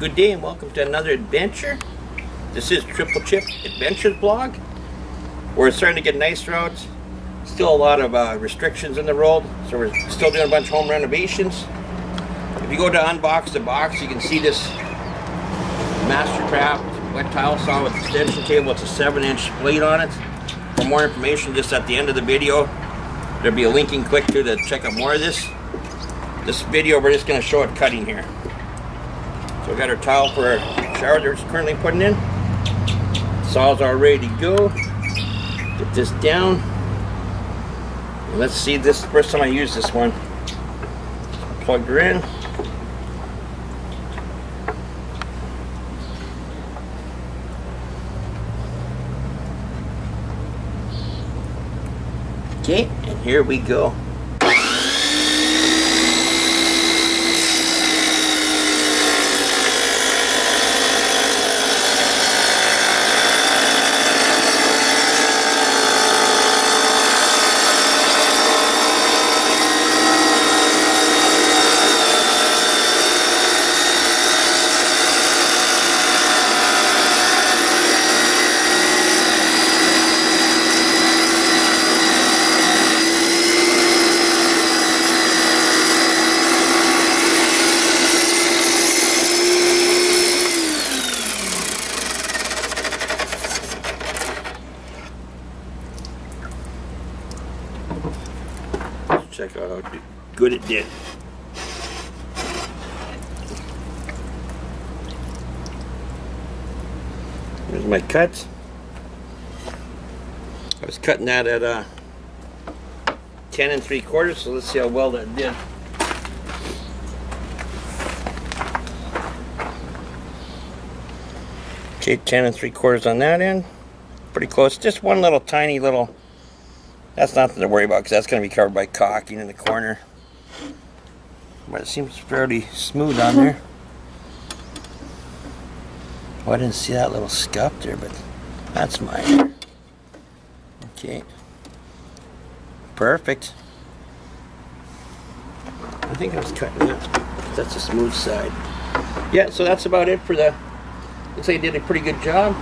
Good day and welcome to another adventure. This is Triple Chip Adventures Vlog. We're starting to get nice roads. Still a lot of uh, restrictions in the road, so we're still doing a bunch of home renovations. If you go to unbox the box, you can see this Mastercraft wet tile saw with extension table. It's a 7 inch blade on it. For more information, just at the end of the video, there'll be a linking click to to check out more of this. This video, we're just going to show it cutting here. We got our tile for our shower that we're currently putting in. Saw's all ready to go. Get this down. Let's see, this first time I use this one. Plugged her in. Okay, and here we go. Check out how good it did. Here's my cuts. I was cutting that at uh, 10 and 3 quarters, so let's see how well that did. Okay, 10 and 3 quarters on that end. Pretty close. Just one little tiny little that's nothing to worry about because that's going to be covered by caulking in the corner. But it seems fairly smooth on mm-hmm. there. Oh, I didn't see that little scuff there, but that's mine. Okay. Perfect. I think I was cutting that. That's a smooth side. Yeah, so that's about it for the... Looks like you did a pretty good job.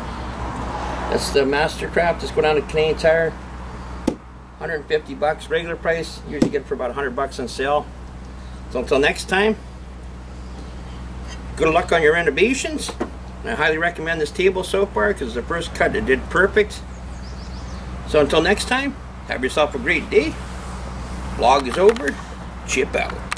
That's the Mastercraft. Just go down to Canadian Tire. 150 bucks regular price usually get it for about 100 bucks on sale. So until next time good luck on your renovations. I highly recommend this table so far because the first cut it did perfect. So until next time have yourself a great day. Vlog is over. Chip out